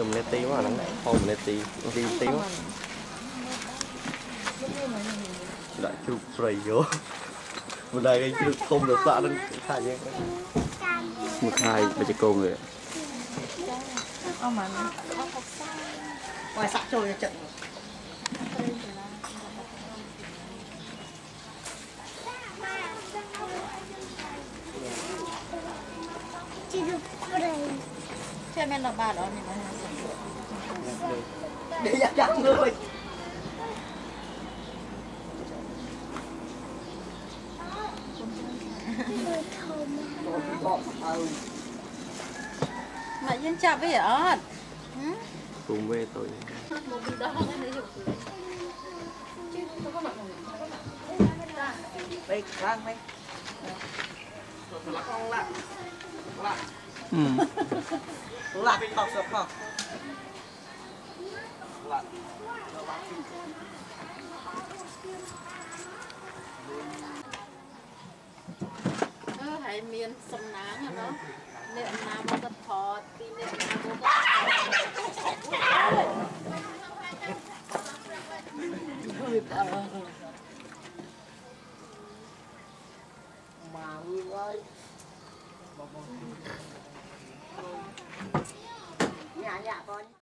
ខ្ញុំនេតិមកអាហ្នឹងផងនេតិទីទីមកដាក់ជ្រូកស្រីយកមិនដែរជ្រូកធំទៅសាក់ហ្នឹងថាយ៉ាងមកខាយបច្ចកងវាអូម៉ាន់អូសាក់ចូលចិត្ត Cho nên là bà đó thì nó Để dắt dắt người. Mà dân chạp với ở 辣泡是泡。辣。เออให้มีนสมน้ำอะเนาะเนี่ยน้ำมันก็พอตีเนี่ยน้ำมันก็มาเลย